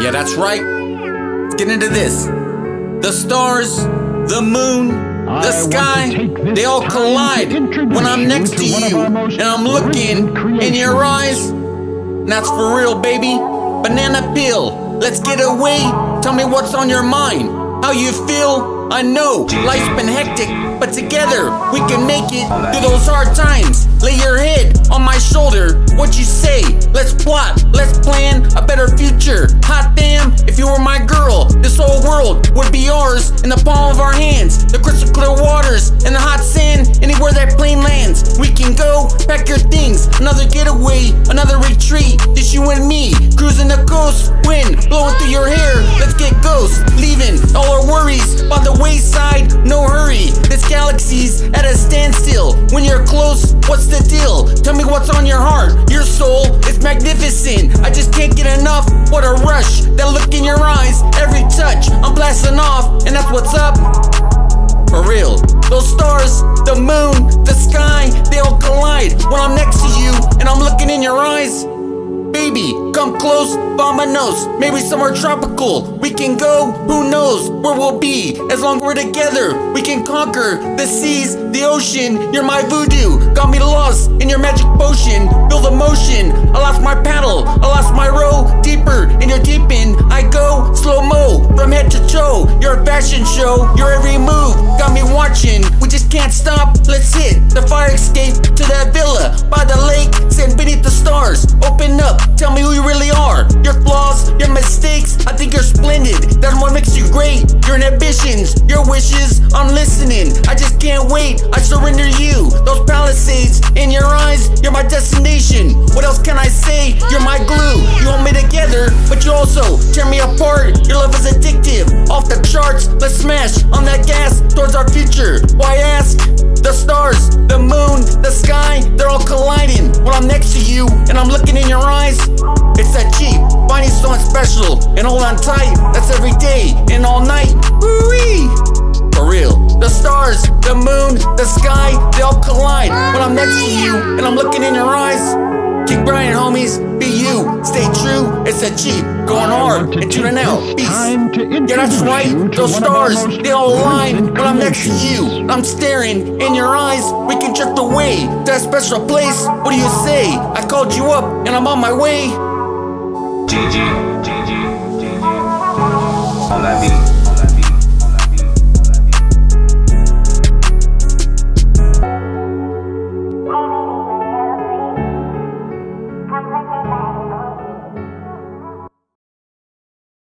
Yeah, that's right. Let's get into this. The stars, the moon, the sky, they all collide when I'm next to you and I'm looking in your eyes. And that's for real, baby. Banana peel, let's get away. Tell me what's on your mind, how you feel. I know life's been hectic, but together we can make it through those hard times. Lay your head on my shoulder. What you say? Let's plot, let's plan a better future. Hot damn, if you were my girl, this whole world would be ours in the palm of our hands. The crystal clear waters and the hot sand, anywhere that plane lands. We can go, pack your things, another getaway, another retreat. Just you and me, cruising the coast, wind blowing through your hair. Let's get ghosts, leaving all our worries by the wayside. No hurry, galaxy's at a standstill. When you're close, what's the deal? Tell me what's on your heart, your soul. is magnificent. I just can't get enough. What a rush, that look in your eyes, Come close, nose. maybe somewhere tropical. We can go, who knows where we'll be. As long as we're together, we can conquer the seas, the ocean. You're my voodoo, got me lost in your magic potion. Feel the motion, I lost my paddle, I lost my row. Deeper in your deep end, I go slow mo from head to toe. You're a fashion show, your every move got me watching. Just can't stop, let's hit the fire escape to that villa by the lake, sitting beneath the stars. Open up, tell me who you really are. Your flaws, your mistakes, I think you're splendid. That's what makes you great. Your ambitions, your wishes, I'm listening. I just can't wait, I surrender you. Those also tear me apart. Your love is addictive, off the charts. Let's smash on that gas towards our future. Why ask? The stars, the moon, the sky, they're all colliding when I'm next to you and I'm looking in your eyes. It's that cheap, finding something special and hold on tight. That's every day and all night. Woo-wee! For real. The stars, the moon, the sky, they all collide when I'm next to you and I'm looking in your eyes. Keep grinding, homies. It's a Jeep going hard and tuning out. Peace. Yeah, that's right. Those stars, they all align when I'm next to you. I'm staring in your eyes. We can drift away to that special place. What do you say? I called you up and I'm on my way. GG. GG. GG. On that beat.